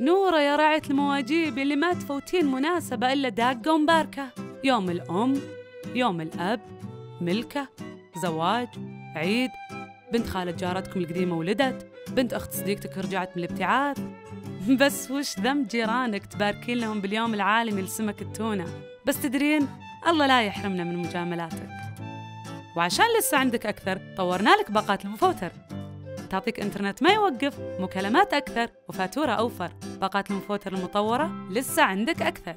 نورة يا راعية المواجيب اللي ما تفوتين مناسبة إلا داقة ومباركة يوم الأم يوم الأب ملكة زواج عيد. بنت خالة جارتكم القديمة ولدت. بنت أخت صديقتك رجعت من الابتعاث. بس وش ذنب جيرانك تباركين لهم باليوم العالمي لسمك التونة؟ بس تدرين الله لا يحرمنا من مجاملاتك. وعشان لسه عندك أكثر طورنا لك باقات المفوتر. تعطيك إنترنت ما يوقف مكالمات أكثر وفاتورة أوفر. باقات المفوتر المطورة لسه عندك أكثر.